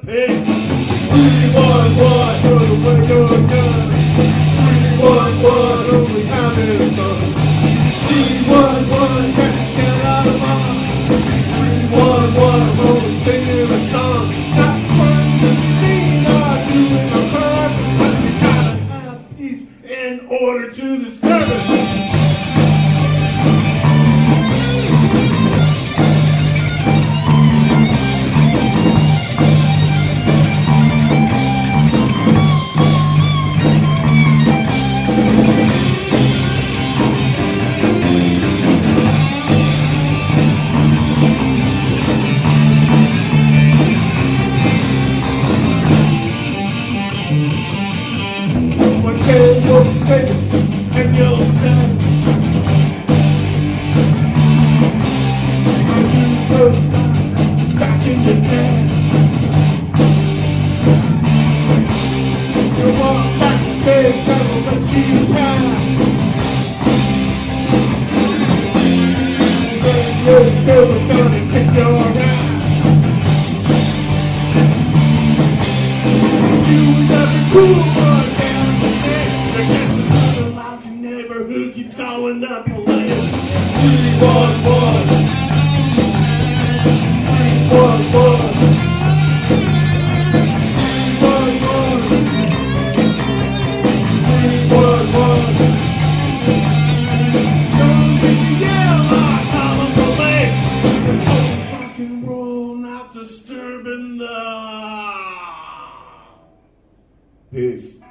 the pigs. Three, one, one, put away your gun. Three, one, one, only having fun. Three, one, one, get out of mind. Three, one, one, I'm only singing a song. Not trying to be, not doing purpose, but you gotta have peace in order to disturb Backstage, I will let you pass Then you'll feel the gun and kick your ass cool one down the lousy neighbor who keeps calling the police. Three one one. Peace.